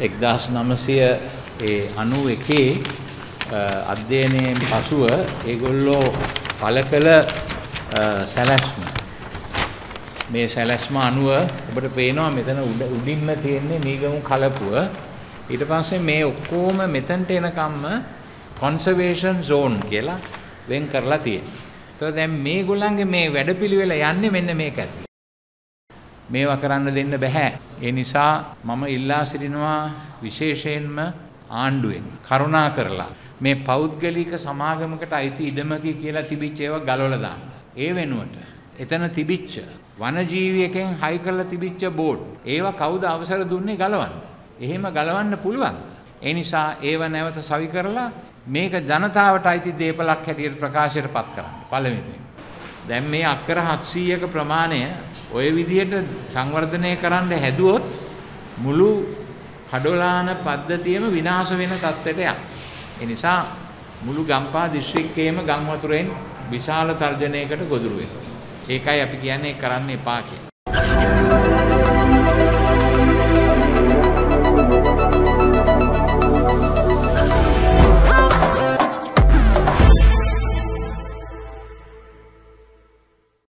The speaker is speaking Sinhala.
එක්දස් නමසය අනු එකේ අධ්‍යයනයෙන් පසුව ඒගොල්ලෝ පල කළ සැලැස්ම මේ සැලැස්ම අනුව ඔබට පේනවා මෙතන උඩින්ම තියෙන්නේ මීගමු කලපුව ඊට පස්සේ මේ ඔක්කෝම මෙතනට එනකම්ම කොන්සර්වේෂන් zone කියලා වෙන් කරලා තියෙනවා. ඒතකොට දැන් මේගොල්ලන්ගේ මේ වැඩපිළිවෙල යන්නේ මෙන්න මේක ඇතුළේ. මේවා කරන්න දෙන්න බෑ. ඒ නිසා මම ඉල්ලා සිටිනවා විශේෂයෙන්ම ආණ්ඩුවෙන් කරුණා කරලා මේ පෞද්ගලික සමාගමකට අයිති ඉඩමකි කියලා තිබිච්ච ඒවා ගලවලා දාන්න. ඒ වෙනුවට එතන තිබිච්ච වනජීවියකෙන් හයි කරලා තිබිච්ච බෝඩ් ඒවා කවුද අවසර දුන්නේ ගලවන්න. එහෙම ගලවන්න පුළුවන්. ඒ නිසා ඒව නැවත සවි කරලා මේක ජනතාවට අයිති දේපලක් හැටියට ප්‍රකාශයට පත් කරන්න. පළවෙනියෙන්. දැන් මේ අක්කර 700ක ප්‍රමාණය ওই විදිහට සංවර්ධනය කරන්න හැදුවොත් මුළු කඩොලාන පද්ධතියම විනාශ වෙන තත්ත්වයට යනවා. ඒ නිසා මුළු ගම්පහ දිස්ත්‍රික්කයේම ගම් වතුරෙන් විශාල තර්ජනයකට ගොදුරු වෙනවා. ඒකයි අපි කියන්නේ කරන්න එපා කියලා.